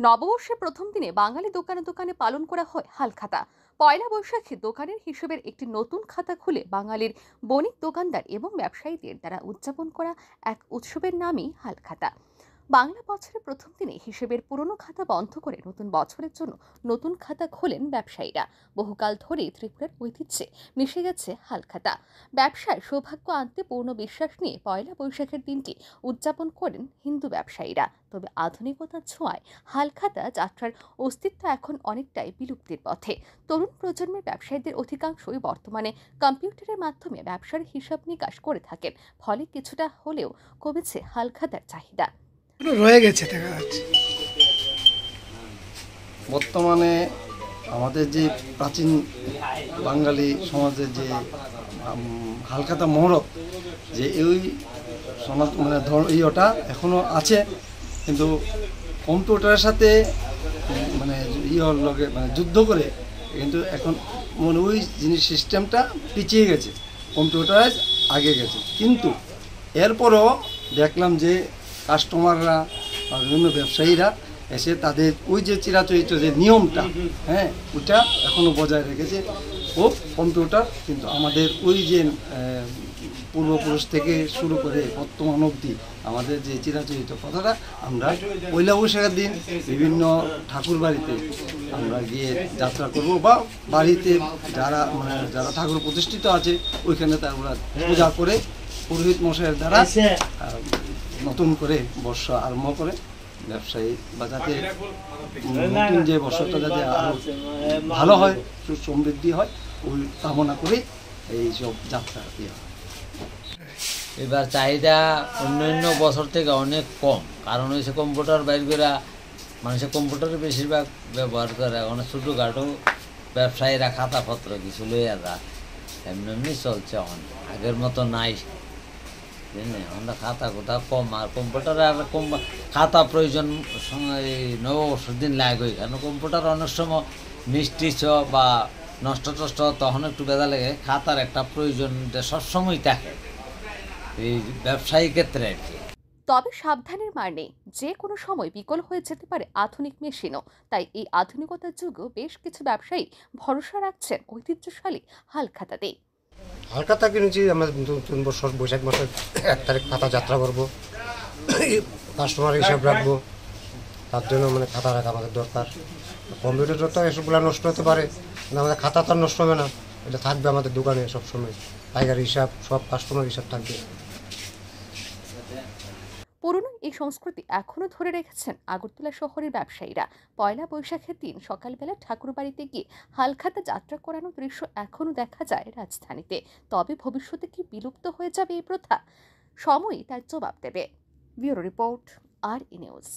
নববর্ষের প্রথম দিনে বাঙালি দোকানে দোকানে পালন করা হয় হালখাতা পয়লা বৈশাখে দোকানের হিসেবের একটি নতুন খাতা খুলে বাঙালির বণিক দোকানদার এবং ব্যবসায়ীদের দ্বারা উদযাপন করা এক উৎসবের নামই হালখাতা বাংলা বছরের প্রথম দিনে হিসেবের পুরনো খাতা বন্ধ করে নতুন বছরের জন্য নতুন খাতা খোলেন ব্যবসায়ীরা। বহুকাল ধরেই ত্রিপুরার ঐতিহ্যে মিশে গেছে হালখাতা ব্যবসায় সৌভাগ্য আনতে পূর্ণ বিশ্বাস নিয়ে পয়লা বৈশাখের দিনটি উদযাপন করেন হিন্দু ব্যবসায়ীরা। তবে আধুনিকতার ছোঁয়ায় হালখাতা যাত্রার অস্তিত্ব এখন অনেকটাই বিলুপ্তির পথে। তরুণ প্রজন্মের ব্যবসায়ীদের অধিকাংশই বর্তমানে কম্পিউটারের মাধ্যমে ব্যবসার হিসাব নিকাশ করে থাকেন। ফলে কিছুটা হলেও কমেছে হালখাতার চাহিদা। রয়ে গেছে দেখা যাচ্ছে। বর্তমানে আমাদের যে প্রাচীন বাঙালি সমাজের যে উম, হালখাতা মহরত যে এই সমাজ মানে ধর এই ওটা এখনও আছে কিন্তু কম্পিউটারের সাথে মানে ইয়ের লগে মানে যুদ্ধ করে কিন্তু এখন মানে ওই জিনিস সিস্টেমটা পিছিয়ে গেছে কম্পিউটারাইজ আগে গেছে। কিন্তু এরপরও দেখলাম যে কাস্টমাররা বা বিভিন্ন ব্যবসায়ীরা এসে তাদের ওই যে চিরাচরিত যে নিয়মটা হ্যাঁ ওটা এখনও বজায় রেখেছে। ও কম্পিউটার কিন্তু আমাদের ওই যে পূর্বপুরুষ থেকে শুরু করে বর্তমান অবধি আমাদের যে চিরাচরিত কথাটা আমরা পয়লা বৈশাখের দিন বিভিন্ন ঠাকুর বাড়িতে আমরা গিয়ে যাত্রা করব বা বাড়িতে যারা মানে যারা ঠাকুর প্রতিষ্ঠিত আছে ওইখানে তারা পূজা করে পুরোহিত মশাইয়ের দ্বারা আহ, নতুন করে বর্ষা আরম্ভ করে ব্যবসায়ী বা যাতে নতুন যে বর্ষাটা যাতে আরও ভালো হয় সমৃদ্ধি হয়, ওই কামনা করে এই সব যাত্রা হয়। এবার চাহিদা অন্যান্য বছর থেকে অনেক কম। কারণ হয়েছে কম্পিউটার বাইর করে মানুষের কম্পিউটারে বেশিরভাগ ব্যবহার করে। অনেক ছোটোখাটো ব্যবসায়ীরা খাতাপত্র কিছু লইয়া যায়। এমনি এমনি চলছে এখন। আগের মতো নাই। আমরা খাতা কোথা কম আর কম্পিউটারে আর কম খাতা প্রয়োজন নববর্ষের দিন লাগে। কারণ কম্পিউটার অনেক সময় মিষ্টি ছ বা নষ্ট টষ্ট তখন একটু বেদা লাগে। খাতার একটা প্রয়োজন সবসময় থাকে। এই ব্যবসায়ী ক্ষেত্রে আর কি। তবে সাবধানের মার নেই যে কোনো সময় বিকল হয়ে যেতে পারে আধুনিক মেশিনও। তাই এই আধুনিকতার যুগেও বেশ কিছু ব্যবসায়ী ভরসা রাখছেন ঐতিহ্যশালী হালখাতাতেই হালকাতা কিনেছি আমরা নতুন বছর, বৈশাখ মাসে এক তারিখ খাতা যাত্রা করব। কাস্টমার হিসাব রাখব। তার জন্য মানে খাতা রাখা আমাদের দরকার। কম্পিউটার তো এসবগুলো নষ্ট হতে পারে আমাদের খাতা তো নষ্ট হবে না। এটা থাকবে আমাদের দোকানে সবসময়। পাইকারি হিসাব, সব কাস্টমার হিসাব থাকবে। সংস্কৃতি এখনও ধরে রেখেছেন আগরতলা শহরের ব্যবসায়ীরা। পয়লা বৈশাখের দিন সকালবেলা ঠাকুর বাড়িতে গিয়ে হালখাতা যাত্রা করানো দৃশ্য এখনও দেখা যায় রাজধানীতে। তবে ভবিষ্যতে কি বিলুপ্ত হয়ে যাবে এই প্রথা? সময়ই তার জবাব দেবে। ব্যুরো রিপোর্ট আর ই নিউজ।